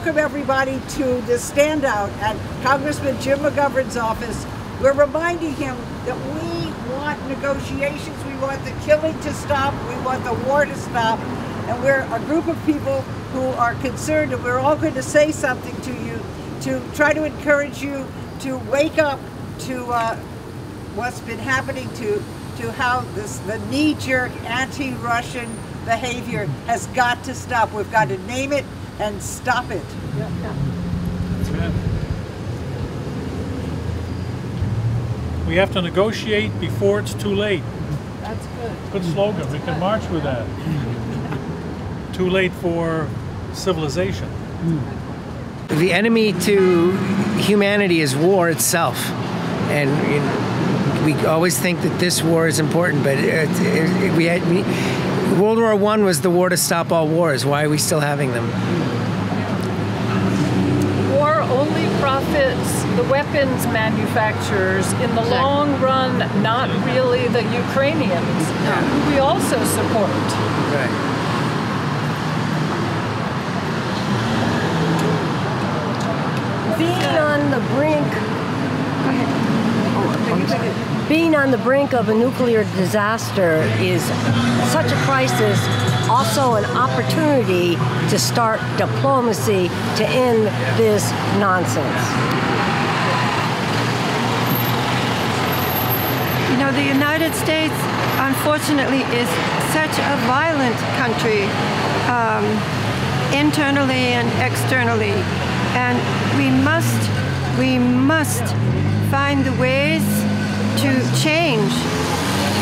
welcome everybody to the standout at Congressman Jim McGovern's office. We're reminding him that we want negotiations, we want the killing to stop, we want the war to stop, and we're a group of people who are concerned and we're all going to say something to you to try to encourage you to wake up to uh, what's been happening to to how this the knee-jerk anti-Russian behavior has got to stop. We've got to name it and stop it. Yeah, yeah. We have to negotiate before it's too late. That's good. Good slogan. We can march with that. too late for civilization. The enemy to humanity is war itself. And you know, we always think that this war is important, but it, it, we had, we, World War One was the war to stop all wars. Why are we still having them? War only profits the weapons manufacturers in the long run, not really the Ukrainians, who we also support. Right. being on the brink being on the brink of a nuclear disaster is such a crisis also an opportunity to start diplomacy to end this nonsense. You know the united states unfortunately is such a violent country um, internally and externally. And we must, we must find the ways to change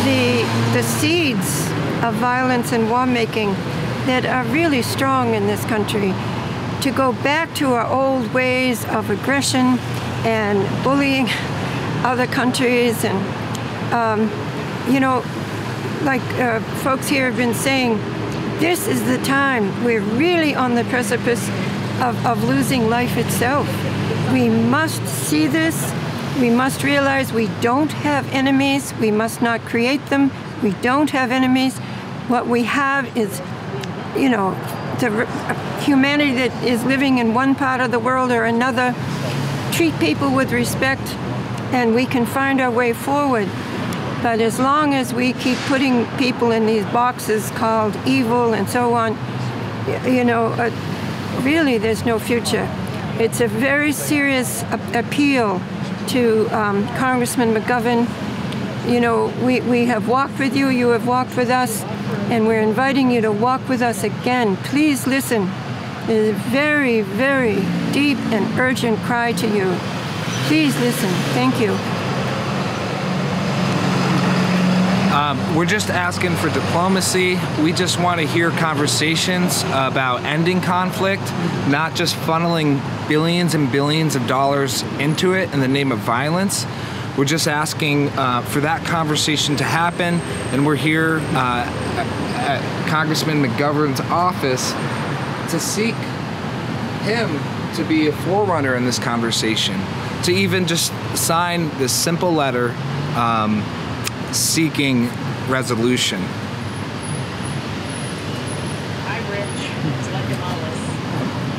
the, the seeds of violence and war making that are really strong in this country. To go back to our old ways of aggression and bullying other countries and, um, you know, like uh, folks here have been saying, this is the time we're really on the precipice of, of losing life itself. We must see this. We must realize we don't have enemies. We must not create them. We don't have enemies. What we have is, you know, the humanity that is living in one part of the world or another. Treat people with respect, and we can find our way forward. But as long as we keep putting people in these boxes called evil and so on, you know, uh, really there's no future. It's a very serious appeal to um, Congressman McGovern. You know, we, we have walked with you, you have walked with us, and we're inviting you to walk with us again. Please listen. It is a very, very deep and urgent cry to you. Please listen. Thank you. Um, we're just asking for diplomacy. We just want to hear conversations about ending conflict, not just funneling billions and billions of dollars into it in the name of violence. We're just asking uh, for that conversation to happen, and we're here uh, at Congressman McGovern's office to seek him to be a forerunner in this conversation, to even just sign this simple letter um, seeking resolution. Hi,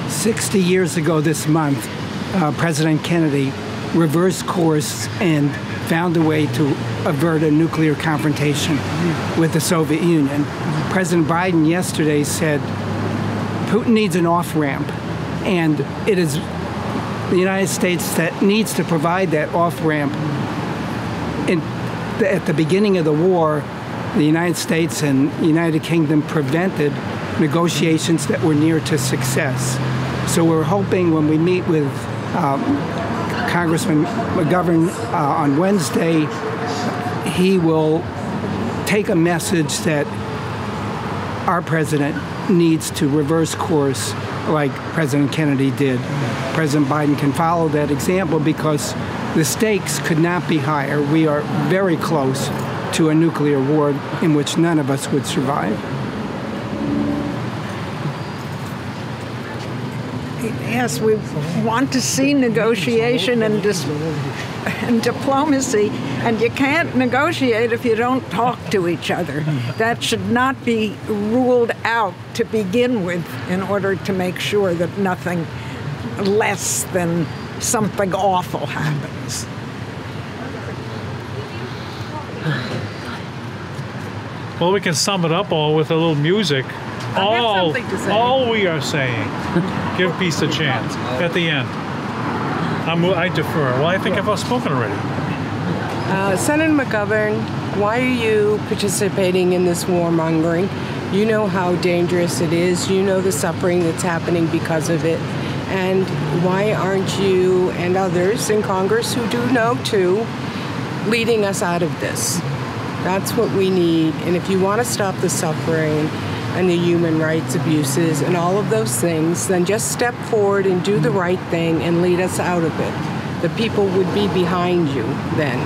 Rich. 60 years ago this month, uh, President Kennedy reversed course and found a way to avert a nuclear confrontation with the Soviet Union. President Biden yesterday said Putin needs an off ramp, and it is the United States that needs to provide that off ramp. And at the beginning of the war, the United States and United Kingdom prevented negotiations that were near to success. So we're hoping when we meet with um, Congressman McGovern uh, on Wednesday, he will take a message that our president needs to reverse course like President Kennedy did. President Biden can follow that example because the stakes could not be higher. We are very close to a nuclear war in which none of us would survive. Yes, we want to see negotiation and, and diplomacy, and you can't negotiate if you don't talk to each other. That should not be ruled out to begin with in order to make sure that nothing less than something awful happens. Well, we can sum it up all with a little music. all, something to say. all we are saying, give peace a chance at the end. I'm, I defer. Well, I think I've spoken already. Uh, Senator McGovern, why are you participating in this warmongering? You know how dangerous it is. You know the suffering that's happening because of it. And why aren't you and others in Congress who do know too leading us out of this? That's what we need. And if you want to stop the suffering and the human rights abuses and all of those things, then just step forward and do the right thing and lead us out of it. The people would be behind you then.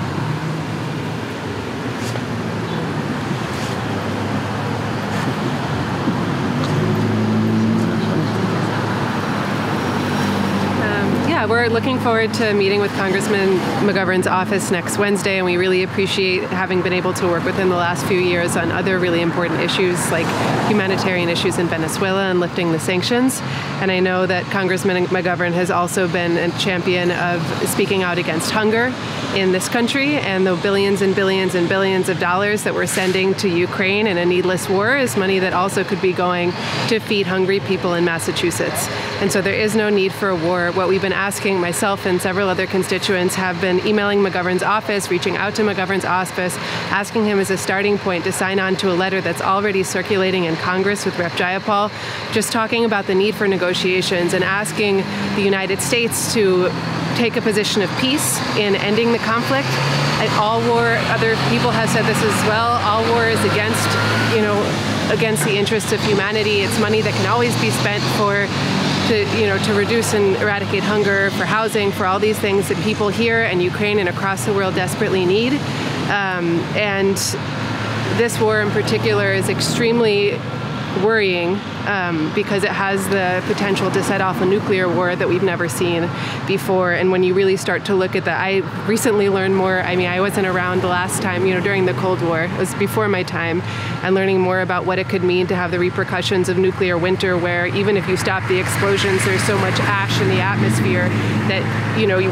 Um, yeah, we're looking forward to meeting with Congressman McGovern's office next Wednesday, and we really appreciate having been able to work with him the last few years on other really important issues like humanitarian issues in Venezuela and lifting the sanctions. And I know that Congressman McGovern has also been a champion of speaking out against hunger in this country, and the billions and billions and billions of dollars that we're sending to Ukraine in a needless war is money that also could be going to feed hungry people in Massachusetts. And so there is no need for a war. What we've been asking, myself and several other constituents have been emailing McGovern's office, reaching out to McGovern's office, asking him as a starting point to sign on to a letter that's already circulating in Congress with Rep. Jayapal, just talking about the need for negotiations and asking the United States to take a position of peace in ending the conflict. And all war, other people have said this as well, all war is against, you know, against the interests of humanity. It's money that can always be spent for to you know to reduce and eradicate hunger, for housing, for all these things that people here and Ukraine and across the world desperately need. Um, and this war in particular is extremely worrying um, because it has the potential to set off a nuclear war that we've never seen before. And when you really start to look at that, I recently learned more. I mean, I wasn't around the last time, you know, during the Cold War. It was before my time. And learning more about what it could mean to have the repercussions of nuclear winter, where even if you stop the explosions, there's so much ash in the atmosphere that you know you,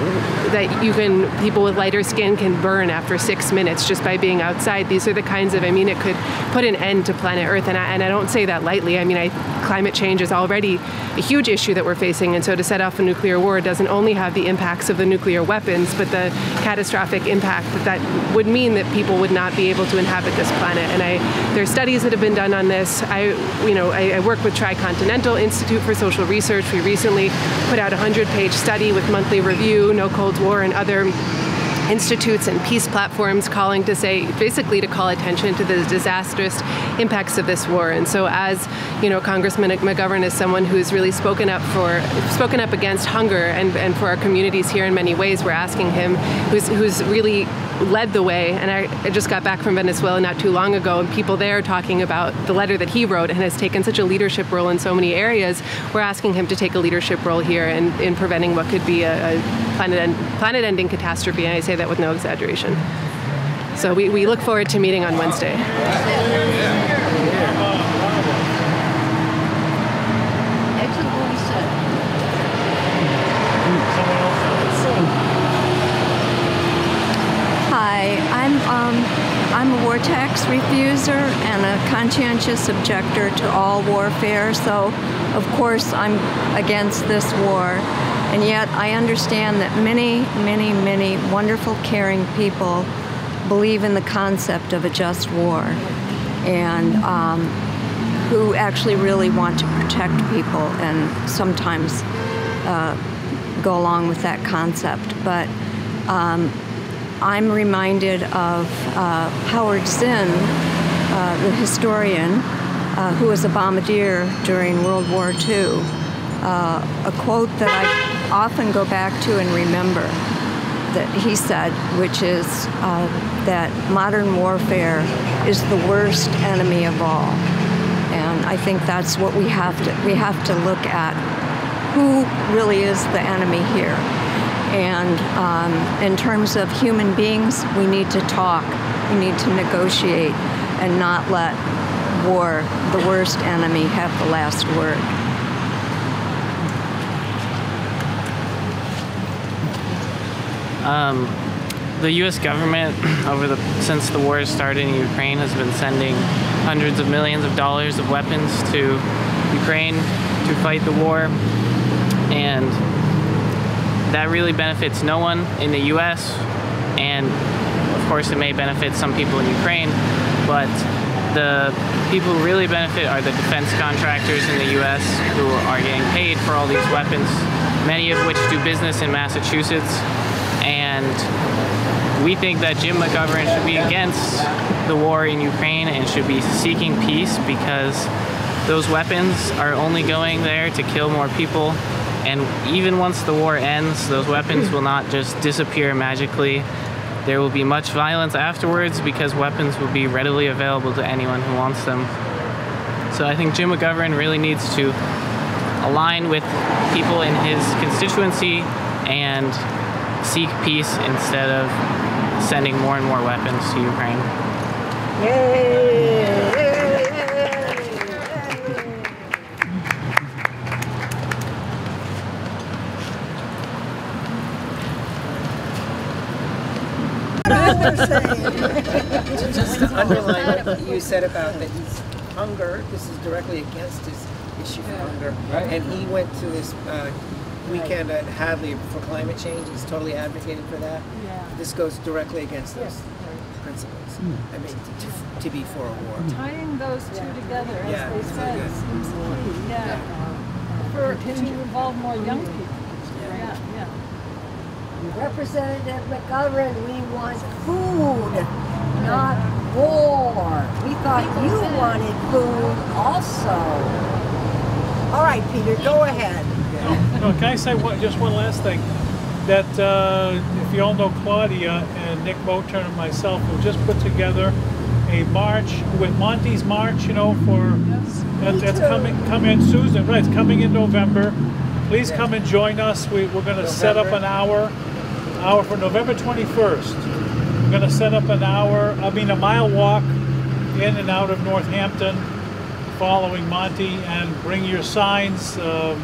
that you can people with lighter skin can burn after six minutes just by being outside. These are the kinds of I mean, it could put an end to planet Earth, and I, and I don't say that lightly. I mean, I, climate change is already a huge issue that we're facing, and so to set off a nuclear war doesn't only have the impacts of the nuclear weapons, but the catastrophic impact that that would mean that people would not be able to inhabit this planet. And I, there are studies that have been done on this. I, you know, I, I work with Tricontinental Institute for Social Research. We recently put out a 100-page study with monthly review, No Cold War, and other institutes and peace platforms calling to say basically to call attention to the disastrous impacts of this war. And so as you know congressman mcgovern is someone who's really spoken up for spoken up against hunger and, and for our communities here in many ways we're asking him who's who's really led the way and I, I just got back from venezuela not too long ago and people there talking about the letter that he wrote and has taken such a leadership role in so many areas we're asking him to take a leadership role here in, in preventing what could be a, a planet, end, planet ending catastrophe and i say that with no exaggeration. So we, we look forward to meeting on wednesday Hi, I'm um, Tax refuser and a conscientious objector to all warfare. So, of course, I'm against this war. And yet, I understand that many, many, many wonderful, caring people believe in the concept of a just war, and um, who actually really want to protect people, and sometimes uh, go along with that concept. But um, I'm reminded of uh, Howard Zinn, uh, the historian, uh, who was a bombardier during World War II. Uh, a quote that I often go back to and remember that he said, which is uh, that modern warfare is the worst enemy of all. And I think that's what we have to we have to look at who really is the enemy here. And um, in terms of human beings, we need to talk, we need to negotiate, and not let war, the worst enemy, have the last word. Um, the U.S. government, over the since the war started in Ukraine, has been sending hundreds of millions of dollars of weapons to Ukraine to fight the war, and that really benefits no one in the U.S. and of course it may benefit some people in Ukraine, but the people who really benefit are the defense contractors in the U.S. who are getting paid for all these weapons, many of which do business in Massachusetts, and we think that Jim McGovern should be against the war in Ukraine and should be seeking peace because those weapons are only going there to kill more people. And even once the war ends, those weapons will not just disappear magically. There will be much violence afterwards because weapons will be readily available to anyone who wants them. So I think Jim McGovern really needs to align with people in his constituency and seek peace instead of sending more and more weapons to Ukraine. Just to underline what you said about that he's hunger, this is directly against his issue for hunger. And he went to this uh, weekend at Hadley for climate change. He's totally advocating for that. Yeah. This goes directly against those principles. I mean, to, to be for a war. Tying those two together, as Yeah, they said, seems key. be, yeah. For, to involve more young people. Yeah, yeah. Representative McGovern, we want food, not war. We thought you wanted food also. All right, Peter, go ahead. No, can I say one, just one last thing? That uh, if you all know Claudia and Nick Moturn and myself, we just put together a march with Monty's March, you know, for that, that's coming Come in, Susan, right? It's coming in November. Please come and join us. We, we're going to set up an hour, hour for November 21st. We're going to set up an hour. I mean, a mile walk in and out of Northampton, following Monty, and bring your signs. Um,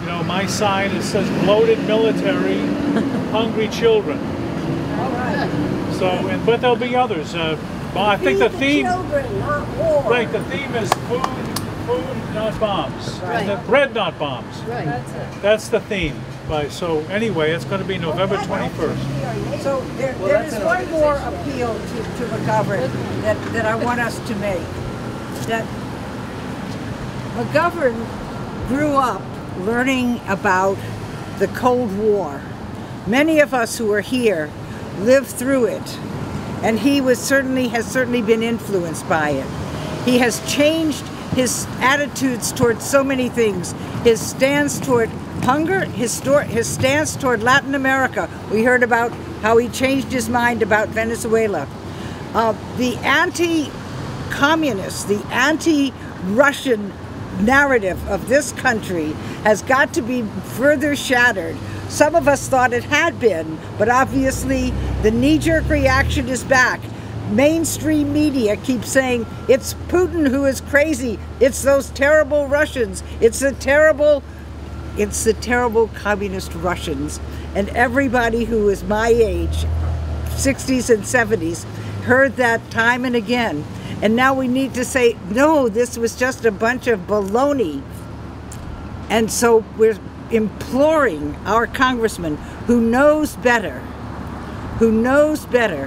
you know, my sign it says bloated military, hungry children. All right. So, and but there'll be others. Uh, well, I think the theme, children, not war. right? The theme is food, food, not bombs. Right. And the bread, not bombs. Right. That's it. That's the theme. By so anyway, it's going to be November 21st. So there, Well, there that's is an one more appeal to, to McGovern that, that I want us to make. That McGovern grew up learning about the Cold War. Many of us who are here lived through it, and he was certainly has certainly been influenced by it. He has changed his attitudes towards so many things. His stance toward hunger, his, his stance toward Latin America. We heard about how he changed his mind about Venezuela. Uh, the anti-communist, the anti-Russian narrative of this country has got to be further shattered. Some of us thought it had been, but obviously the knee-jerk reaction is back. Mainstream media keeps saying it's Putin who is crazy. It's those terrible Russians. It's the terrible it's the terrible communist Russians. And everybody who is my age, 60s and 70s, heard that time and again. And now we need to say, no, this was just a bunch of baloney. And so we're imploring our congressman who knows better, who knows better,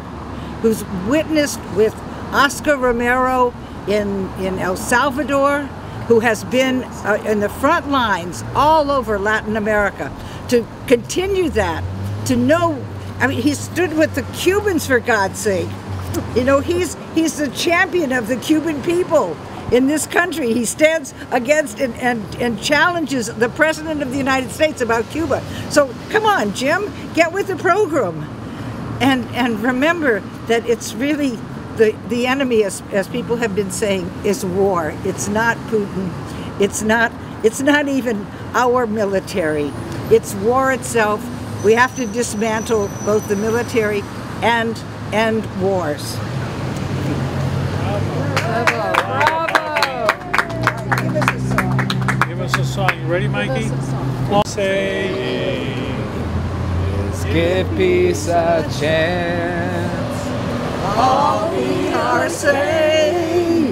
who's witnessed with Oscar Romero in, in El Salvador, who has been uh, in the front lines all over Latin America, to continue that, to know, I mean, he stood with the Cubans for God's sake. You know, he's he's the champion of the Cuban people in this country. He stands against and, and, and challenges the President of the United States about Cuba. So come on, Jim, get with the program. And and remember that it's really the, the enemy, as, as people have been saying, is war. It's not Putin. It's not it's not even our military. It's war itself. We have to dismantle both the military and and wars. Bravo! Give us a song. You ready, Mikey? Say give peace a chance. All we are saying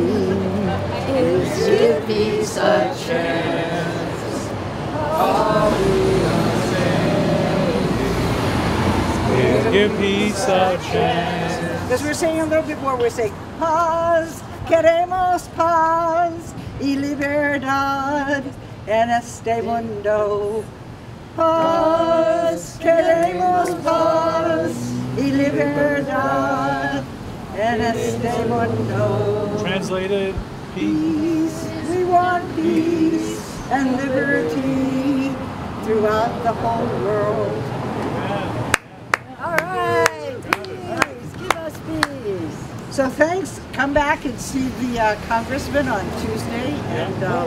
is give peace a chance. All we are saying Is give peace a chance. Because we're saying a little bit more, we're saying paz, queremos paz y libertad en este mundo. Paz, queremos paz y libertad en este mundo. Translated, Peace, we want peace and liberty throughout the whole world. All right, peace. Give us peace. So thanks. Come back and see the uh, congressman on Tuesday and uh,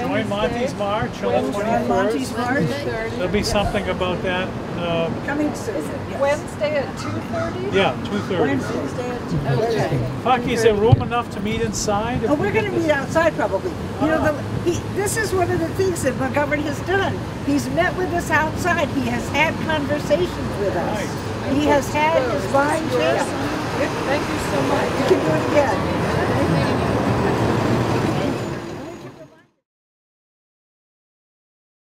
join Monty's March on the Join Monty's 21st. March. There'll be something about that. Um, coming soon. yes. Wednesday at 2.30? yeah, 2.30. Wednesday at 2:30. Fuck, is there room enough to meet inside? Oh, we're going to meet outside probably. You know, the, he, this is one of the things that McGovern has done. He's met with us outside. He has had conversations with us. He has had his mind changed. Thank you so much. You can do it again.